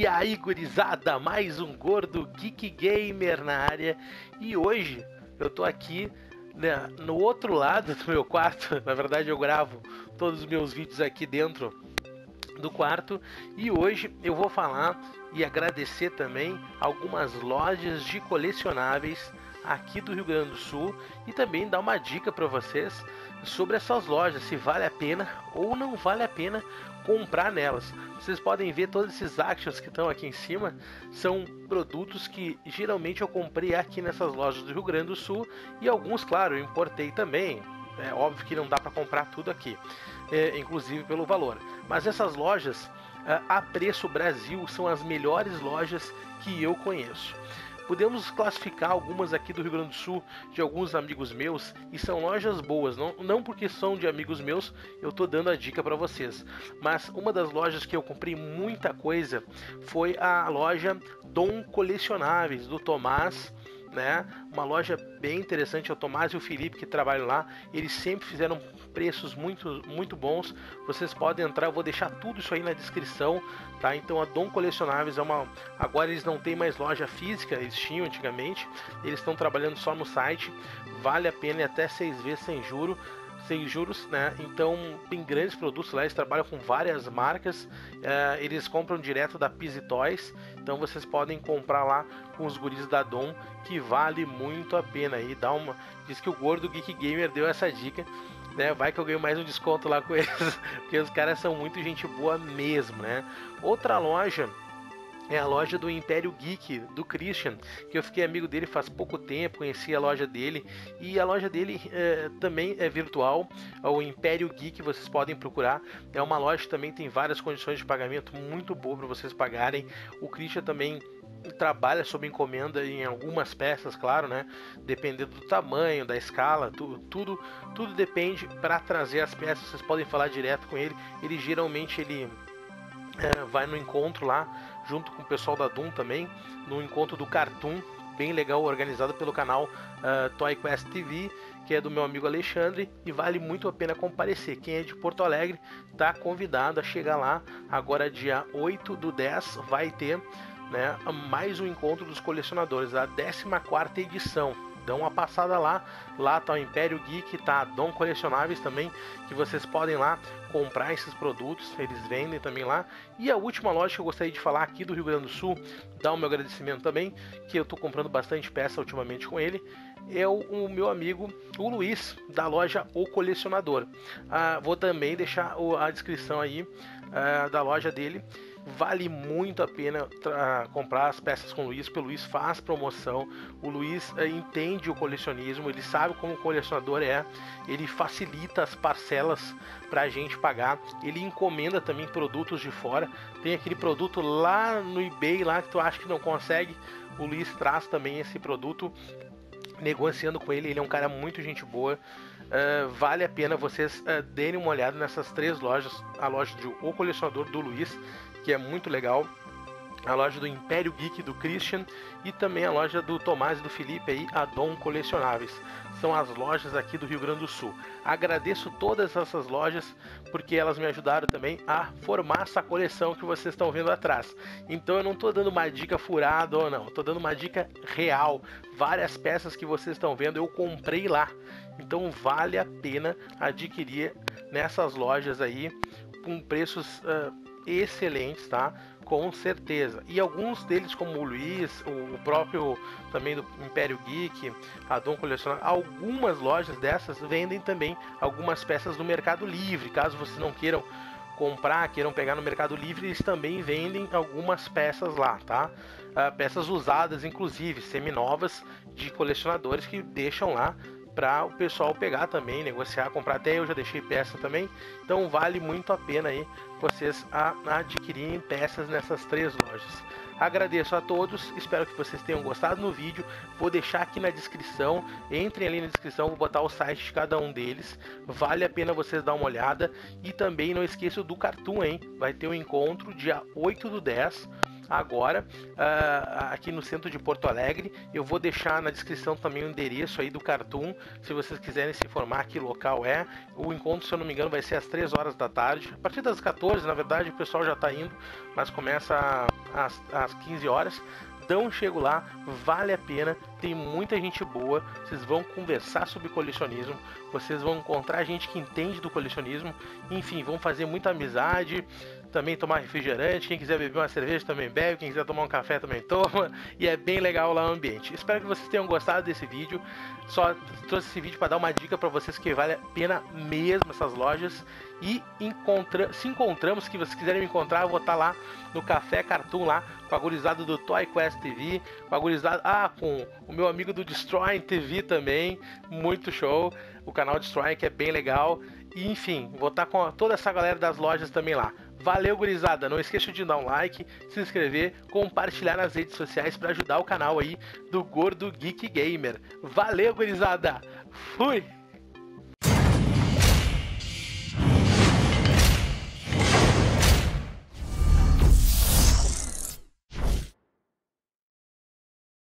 E aí, gurizada, mais um gordo geek gamer na área. E hoje eu tô aqui né, no outro lado do meu quarto. Na verdade, eu gravo todos os meus vídeos aqui dentro do quarto. E hoje eu vou falar e agradecer também algumas lojas de colecionáveis aqui do Rio Grande do Sul e também dar uma dica para vocês sobre essas lojas, se vale a pena ou não vale a pena comprar nelas. Vocês podem ver todos esses actions que estão aqui em cima, são produtos que geralmente eu comprei aqui nessas lojas do Rio Grande do Sul e alguns, claro, eu importei também. É óbvio que não dá para comprar tudo aqui, é, inclusive pelo valor. Mas essas lojas é, a Preço Brasil são as melhores lojas que eu conheço. Podemos classificar algumas aqui do Rio Grande do Sul de alguns amigos meus e são lojas boas, não, não porque são de amigos meus, eu estou dando a dica para vocês. Mas uma das lojas que eu comprei muita coisa foi a loja Dom Colecionáveis do Tomás né? Uma loja bem interessante, é o Tomás e o Felipe que trabalham lá. Eles sempre fizeram preços muito, muito bons. Vocês podem entrar, eu vou deixar tudo isso aí na descrição, tá? Então a Dom Colecionáveis é uma. Agora eles não têm mais loja física, eles tinham antigamente. Eles estão trabalhando só no site. Vale a pena e até seis vezes sem juro sem juros, né? Então tem grandes produtos lá, eles trabalham com várias marcas, é, eles compram direto da Pizzy Toys, então vocês podem comprar lá com os guris da Dom, que vale muito a pena. E dá uma, diz que o gordo Geek Gamer deu essa dica, né? Vai que eu ganho mais um desconto lá com eles, porque os caras são muito gente boa mesmo, né? Outra loja é a loja do Império Geek, do Christian, que eu fiquei amigo dele faz pouco tempo, conheci a loja dele e a loja dele é, também é virtual, é o Império Geek, vocês podem procurar. É uma loja que também tem várias condições de pagamento muito boas para vocês pagarem. O Christian também trabalha sob encomenda em algumas peças, claro, né? Dependendo do tamanho, da escala, tudo, tudo, tudo depende para trazer as peças. Vocês podem falar direto com ele. Ele geralmente ele é, vai no encontro lá, junto com o pessoal da Doom também, no encontro do Cartoon, bem legal, organizado pelo canal uh, Toy Quest TV, que é do meu amigo Alexandre, e vale muito a pena comparecer. Quem é de Porto Alegre está convidado a chegar lá. Agora, dia 8 do 10, vai ter né, mais um encontro dos colecionadores, a 14 edição dão uma passada lá. Lá tá o Império Geek, tá Dom Colecionáveis também, que vocês podem lá comprar esses produtos, eles vendem também lá. E a última loja que eu gostaria de falar aqui do Rio Grande do Sul, dar o meu agradecimento também, que eu tô comprando bastante peça ultimamente com ele, é o, o meu amigo o Luiz, da loja O Colecionador. Ah, vou também deixar a descrição aí ah, da loja dele Vale muito a pena comprar as peças com o Luiz, porque o Luiz faz promoção. O Luiz é, entende o colecionismo, ele sabe como o colecionador é, ele facilita as parcelas para a gente pagar. Ele encomenda também produtos de fora. Tem aquele produto lá no eBay lá que tu acha que não consegue. O Luiz traz também esse produto negociando com ele. Ele é um cara muito gente boa. Uh, vale a pena vocês uh, derem uma olhada nessas três lojas: a loja de O Colecionador do Luiz que é muito legal. A loja do Império Geek do Christian e também a loja do Tomás e do Felipe aí, a Dom Colecionáveis. São as lojas aqui do Rio Grande do Sul. Agradeço todas essas lojas porque elas me ajudaram também a formar essa coleção que vocês estão vendo atrás. Então eu não estou dando uma dica furada ou não, estou dando uma dica real. Várias peças que vocês estão vendo eu comprei lá. Então vale a pena adquirir nessas lojas aí com preços uh, excelentes, tá? Com certeza. E alguns deles, como o Luiz, o próprio também do Império Geek, a Dom Colecionar, algumas lojas dessas vendem também algumas peças no Mercado Livre. Caso vocês não queiram comprar, queiram pegar no Mercado Livre, eles também vendem algumas peças lá, tá? Uh, peças usadas, inclusive, seminovas de colecionadores que deixam lá para o pessoal pegar também, negociar, comprar. Até eu já deixei peça também, então vale muito a pena aí vocês a, adquirirem peças nessas três lojas. Agradeço a todos, espero que vocês tenham gostado no vídeo. Vou deixar aqui na descrição, entrem ali na descrição, vou botar o site de cada um deles. Vale a pena vocês dar uma olhada. E também não esqueçam do Cartoon, hein? Vai ter um encontro dia 8 do 10 agora uh, aqui no centro de Porto Alegre. Eu vou deixar na descrição também o endereço aí do Cartoon, se vocês quiserem se informar que local é. O encontro, se eu não me engano, vai ser às 3 horas da tarde. A partir das 14, na verdade, o pessoal já está indo, mas começa às, às 15 horas. Então chego lá, vale a pena, tem muita gente boa, vocês vão conversar sobre colecionismo, vocês vão encontrar gente que entende do colecionismo, enfim, vão fazer muita amizade, também tomar refrigerante, quem quiser beber uma cerveja também bebe, quem quiser tomar um café também toma, e é bem legal lá o ambiente. Espero que vocês tenham gostado desse vídeo. Só trouxe esse vídeo para dar uma dica para vocês que vale a pena mesmo essas lojas e encontra se encontramos, que vocês quiserem me encontrar, eu vou estar tá lá no Café Cartoon lá, com a gurizada do Toy Quest TV, com a gurizada, ah, com o meu amigo do Destroy TV também, muito show, o canal Destroy que é bem legal. E, enfim, vou estar tá com toda essa galera das lojas também lá. Valeu, gurizada! Não esqueça de dar um like, se inscrever, compartilhar nas redes sociais para ajudar o canal aí do Gordo Geek Gamer. Valeu, gurizada! Fui!